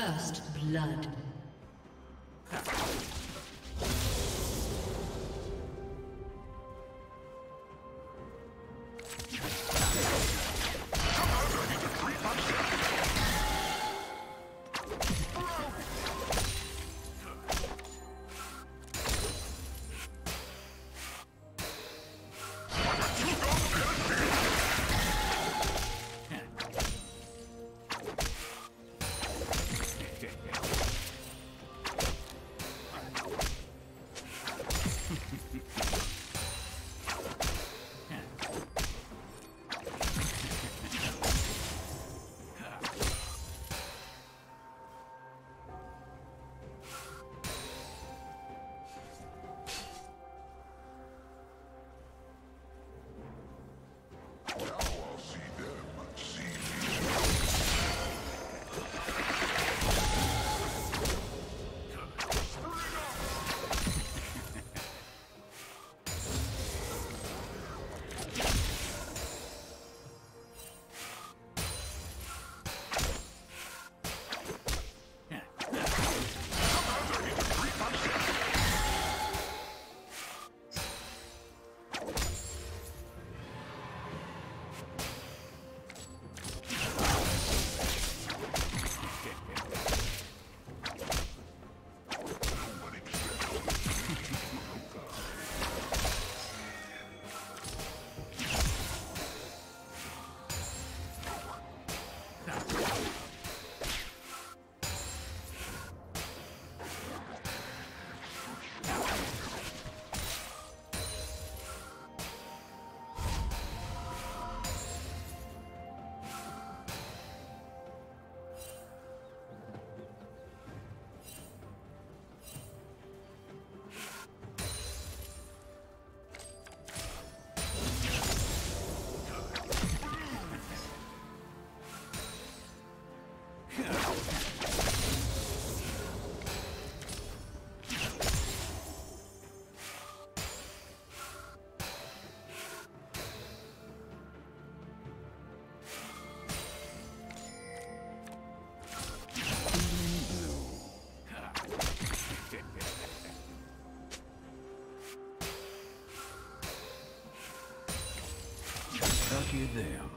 First blood. You there.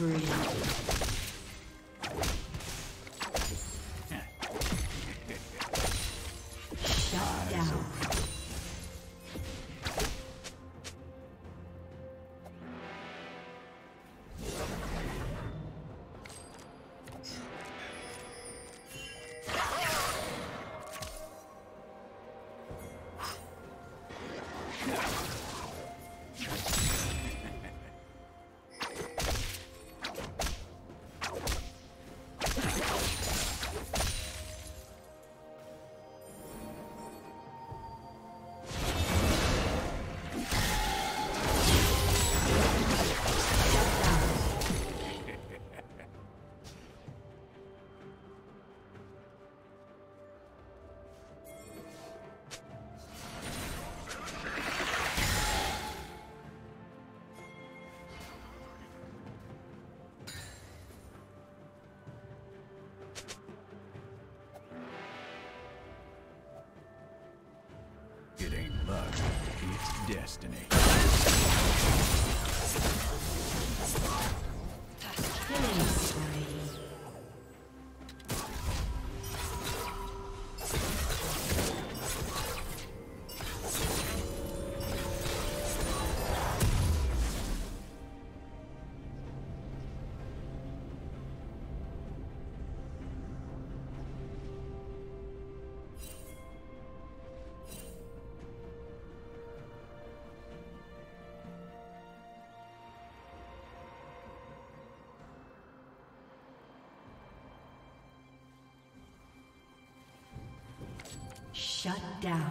Spree. It it's destiny. Killing Shut down.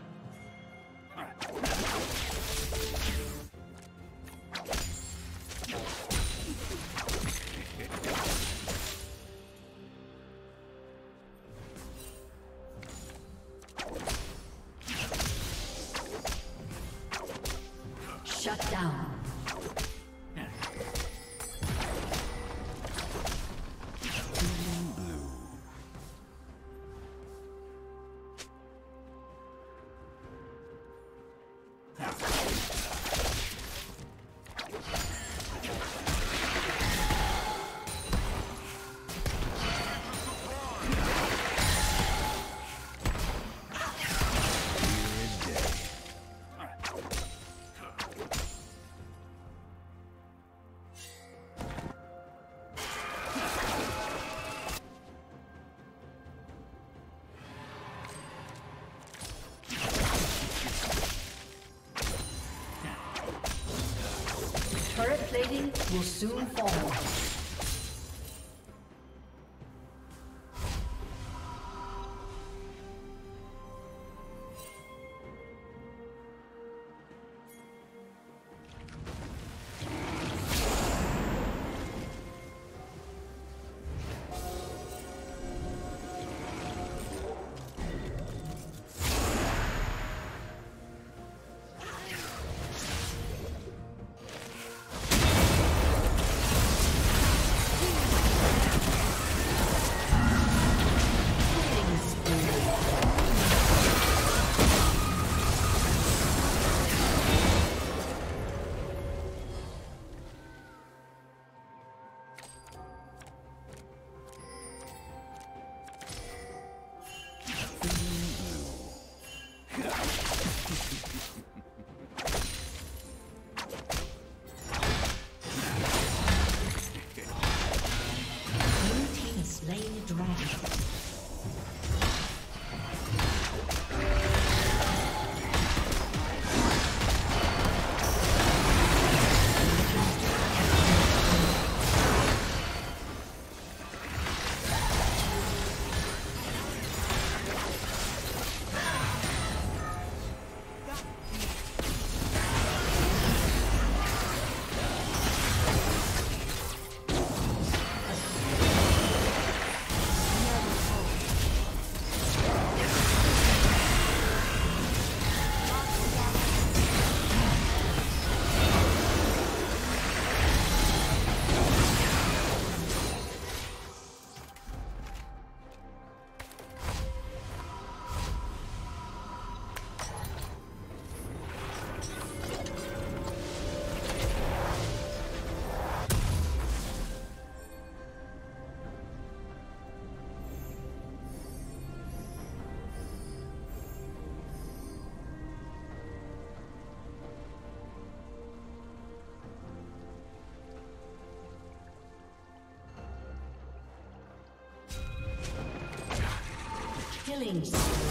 Will soon fall. Killing.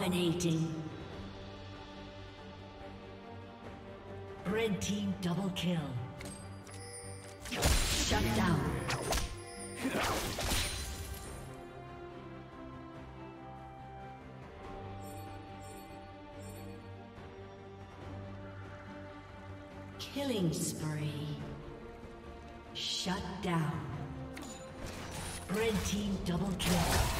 Dominating. Red team double kill. Shut down. Killing spree. Shut down. Red team double kill.